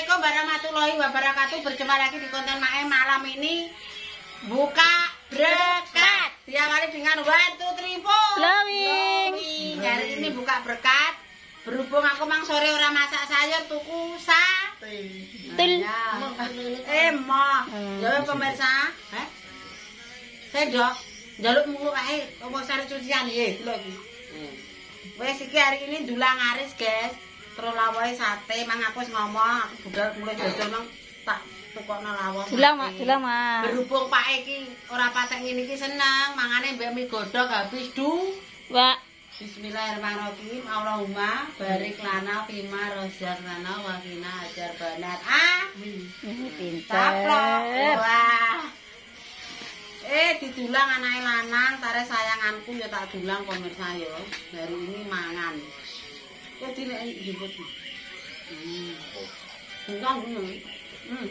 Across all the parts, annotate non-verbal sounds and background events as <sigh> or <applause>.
Assalamualaikum warahmatullahi wabarakatuh. Berjumpa lagi di konten Mae malam ini buka berkat. Diawali dengan one two three four. Blowing. Blowing. Hari ini buka berkat. Berhubung aku mang sore ora masak sayur tuku sa. Tul. Ya. Eh, mo. Hmm. Ya pemirsa, eh. Sendok, njaluk mulu ae apa sare cucian nggih, lho iki. Wes iki hari ini dulang aris, guys. Terus lawahe sate, mang aku wis ngomong, aku budal mulai dodol mang tak tukokno lawon. Dulang, Mak, dulang, Mak. Berhubung Pak iki ora patek ngene iki seneng, mangane mbek mie godhog habis du. Wak. Bismillahirrahmanirrahim. Allahumma barik lana fima rozaqna wa qina ajar banar. Amin. Ini Caplok. pinter. Wah. Eh didulang anake lanang, tare sayanganku ya tak dulang pemirsa ya. Dari ini mangan. Ya dilek jemput. Hmm. Enggak ngono. Hmm.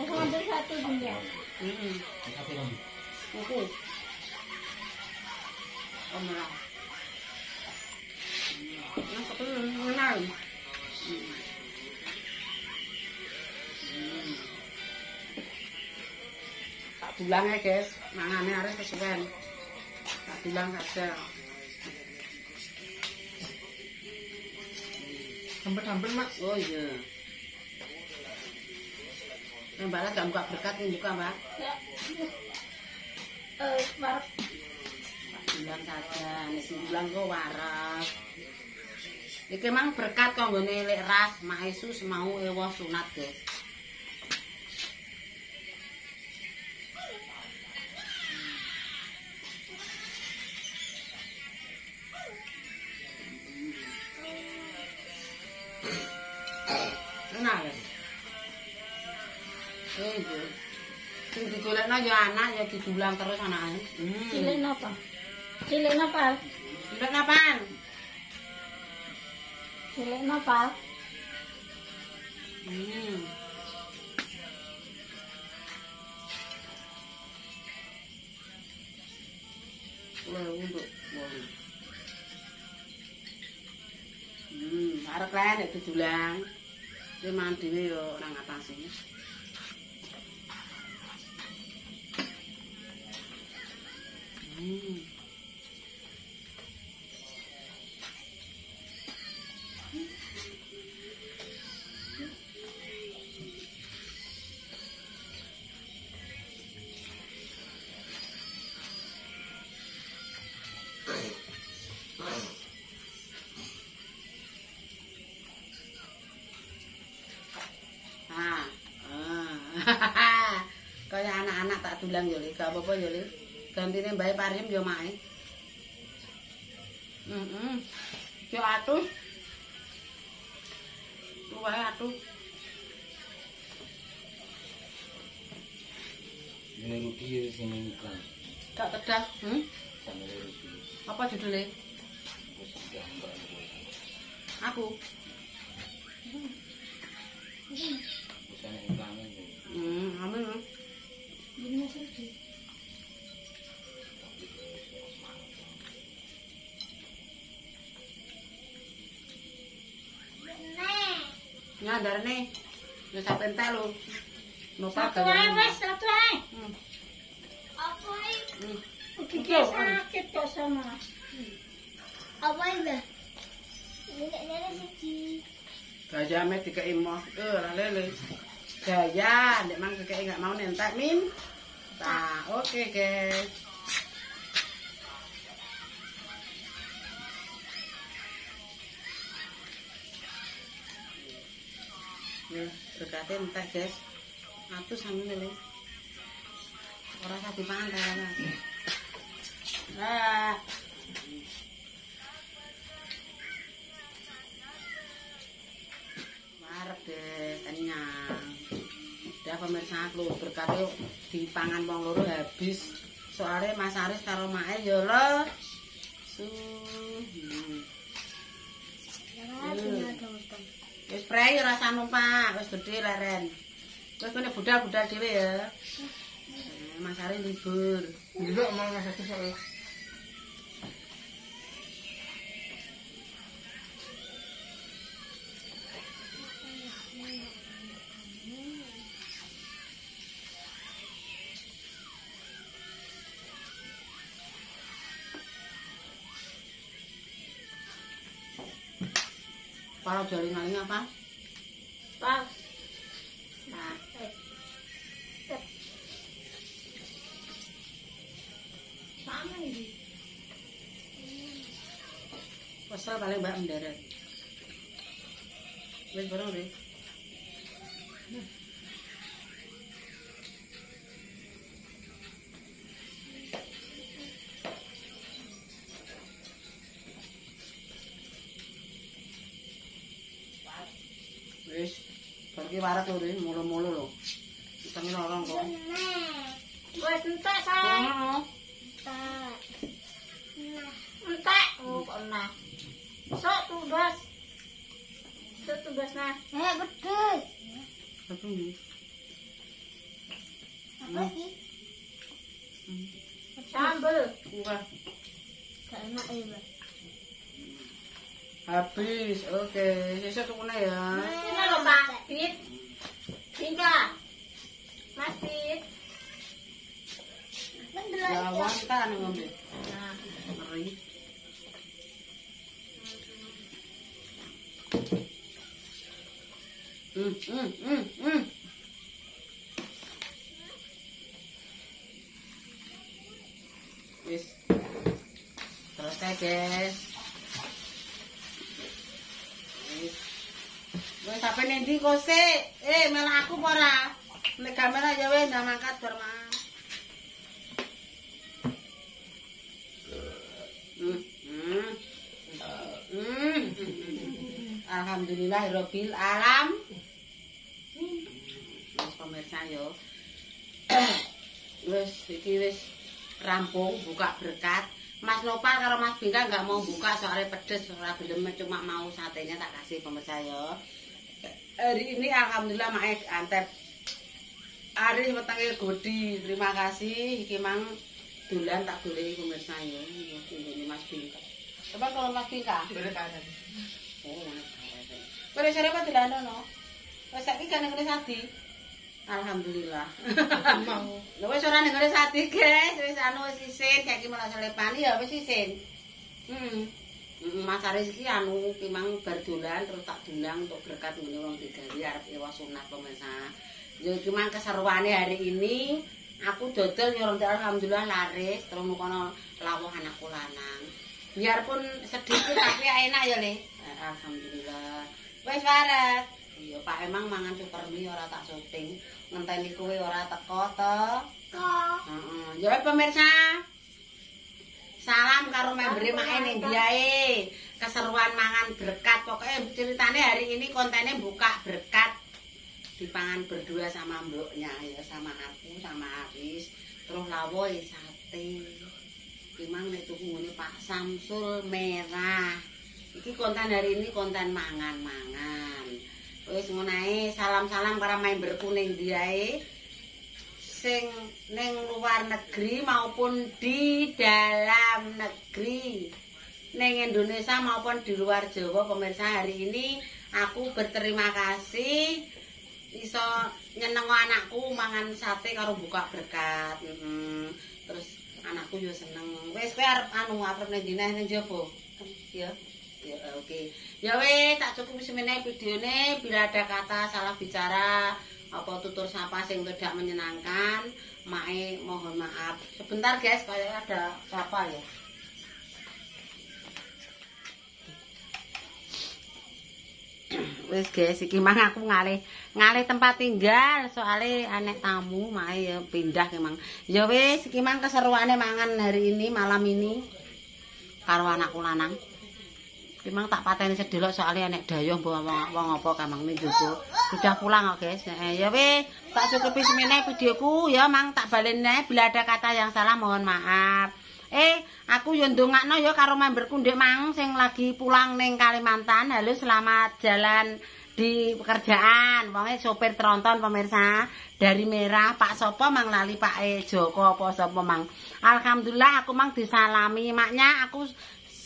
Aku ambil satu bunda. Hmm. Oke. Oh, merah. Yang ketemu menang. Hmm. Hmm. Tak dulang ya guys, mangane arek kesuwen. Tak dulang saja. Hampir-hampir mak. Oh iya. Yang balas gak buka berkat yang buka mbak. Eh, war. Tak dulang saja, nisi dulang kok waras. Iki mang berkat kanggone lek ras Mak Yesus mau ewa sunat guys. Digolekno ya anak ya didulang terus anakane. Hmm. Cilik napa? Cilik napa? Cilik napaan? Cilik napa? Hmm. Wah, untuk. Hmm, arek lain nek didulang. Ki mandi yo ora ngatasi. Hmm. Kaya anak-anak tak tulang yuli, kau apa yuli? gantine mbae parim yo mae heeh mm -mm. yo atuh. Luwe atuh. Ini rugi ya sini kan gak kedah hmm? apa judulnya? Aku? Nyadar nih. Ya sampe entek lho. Nopa Satu ae wes, satu ae. Hmm. Apa ae? Hmm. Gigi sakit kok sama. Apa ini? Ini ini siji. Gaya me dikei moh. Eh, ora lele. Gaya, nek mang dikei gak mau nentek min. Nah, oke guys. Ya, berkati entek guys. Atus sami lele. Ora usah dipangan kayaknya. Ah. Marep deh, kenyang. Ya pemirsa lu berkat yuk dipangan wong loro habis. Soalnya Mas Aris karo Mae yo lo. Su. Hmm. Wis prei ora usah numpak, wis gedhe leren. Wis kene budal-budal dhewe ya. Eh, Mas Aris libur. Enggak mau ngasih satu Para jaring ngali apa? Pas. Nah. Eh. Eh. Sama ini. Pasal paling Mbak menderet. Wis barang deh. Pergi warak lho, mulu-mulu lho. Tangi lorong kok. Wes entek, say. Oh, Entek. Oh, kok nah. Sok tugas. Sok tugas nah. Eh, betul. Tapi ini. Apa sih? Sambel. Wah, Gak enak ya. Habis. Oke, sisa tukune ya. Ini lho, Pak. Fit. Hingga. Mas Fit. Lawan kan ngombe. Nah, Ngeri. Hmm, hmm, hmm, hmm. Wis. Selesai, guys. Wis sampe nendi kok sik? Eh, malah aku apa ora? Nek kamera ya wis ndak mangkat bar mang. Hmm. Hmm. Hmm. Alhamdulillahirabbil alam. Wis pemirsa yo. <coughs> Wis iki wis rampung buka berkat. Mas Nopal karo Mas Bingka nggak mau buka soalnya pedes ora gelem cuma mau satenya tak kasih pemirsa yo. Hari ini alhamdulillah mae antep Ari wetenge godi. Terima kasih iki mang dolan tak goleki pemirsa yo. Ini Mas Bingka. Coba kalau Mas Bingka. Oh, Pada sore apa dilano no? Wes saiki kan ngene sadi. Alhamdulillah. Mau. <laughs> Lha wis ora ngene sadi, guys. Wis anu wis isin, saiki malah selepani ya wis isin. Hmm. Mas iki anu kimang bar dolan terus tak dulang untuk berkat ngene wong digawe arep ewa sunat pemirsa. Iki mang keseruane hari ini aku dodol ya alhamdulillah laris terus mukono lawuh anakku lanang. Biarpun sedikit tapi enak ya, Le. Eh, Alhamdulillah. Wis waret. Iya, Pak emang mangan super mie ora tak syuting. Ngenteni kowe ora teko to. Heeh. Ya pemirsa. Salam karo memberi mae ning biae. Keseruan mangan berkat. Pokoknya ceritane hari ini kontennya buka berkat. Dipangan berdua sama mboknya ya sama aku sama Aris. Terus lawoy sate. Memang nek tuku ngene Pak Samsul merah. Iki konten hari ini konten mangan-mangan. Wis ngono ae, salam-salam karo member kuning diae. Sing ning luar negeri maupun di dalam negeri. Ning Indonesia maupun di luar Jawa pemirsa hari ini aku berterima kasih. Iso nyenengo anakku mangan sate karo buka berkat. Mm-mm. terus anakku yo seneng. Wis kowe arep anu arep ning dina ning jaba ya ya oke. Ya wis tak cukup semene videone. Bila ada kata salah bicara apa tutur sapa sing tidak menyenangkan mae mohon maaf. Sebentar guys kayak ada siapa ya. <clears throat> Wis guys iki mang aku ngalih ngalih tempat tinggal soalnya anek tamu mae ya pindah ki mang. Ya wis iki mang keseruane mangan hari ini malam ini karo anakku lanang Memang tak pateni sedelok soalnya anek dayung bawa wong, apa kamang juga. Sudah pulang kok guys. Eh, ya weh, tak cukupi semene videoku ya mang tak balene bila ada kata yang salah mohon maaf. Eh, aku yo ndongakno ya karo memberku ndek mang sing lagi pulang ning Kalimantan. Halo, selamat jalan di pekerjaan. Wonge sopir tronton pemirsa dari merah Pak Sopo mang lali Pak E Joko apa sapa mang. Alhamdulillah aku mang disalami maknya aku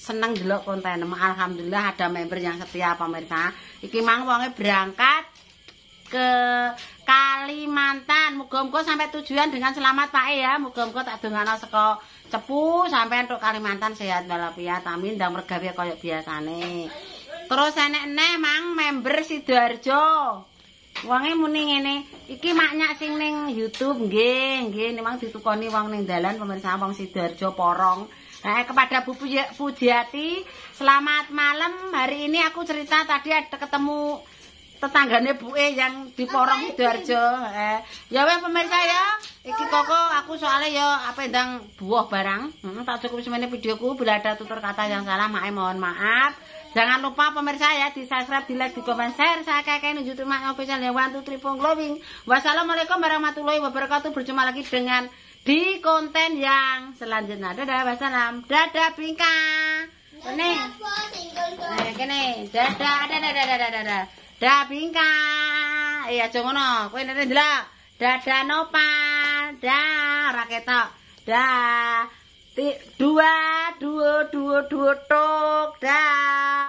seneng delok konten. Alhamdulillah ada member yang setia pemirsa. Iki mang wonge berangkat ke Kalimantan. Muga-muga sampai tujuan dengan selamat Pak E ya. Muga-muga tak dongano saka Cepu sampai untuk Kalimantan sehat walafiat. Amin dan mergawe kaya biasane. Terus enek neh mang member Sidoarjo. Wonge muni ngene, iki maknya sing ning YouTube nggih, nggih memang ditukoni wong ning dalan pemirsa wong Sidoarjo Porong. Nah, kepada Bu Puji- Pujiati, selamat malam. Hari ini aku cerita tadi ada ketemu tetanggane Bu E yang di Porong Sidoarjo. Eh, ya wes pemirsa ya, iki koko aku soalnya ya apa ndang buah barang. Hmm, tak cukup semene videoku bila ada tutur kata yang salah, maaf mohon maaf. Jangan lupa pemirsa ya di subscribe, di like, di komen, share. Saya kakek ini YouTube Mak Official Two Three Four Glowing. Wassalamualaikum warahmatullahi wabarakatuh. Berjumpa lagi dengan di konten yang selanjutnya. Dadah, wassalam. Dadah, Bingka. Ini. Nah, kene. Dadah, dadah, dadah, dadah, dadah. Dadah, Bingka. Iya, aja ngono. Kowe nene ndelok. Dadah Nopal. Dah, ora ketok. Dah. Dua, dua, dua, dua, tok. Dah.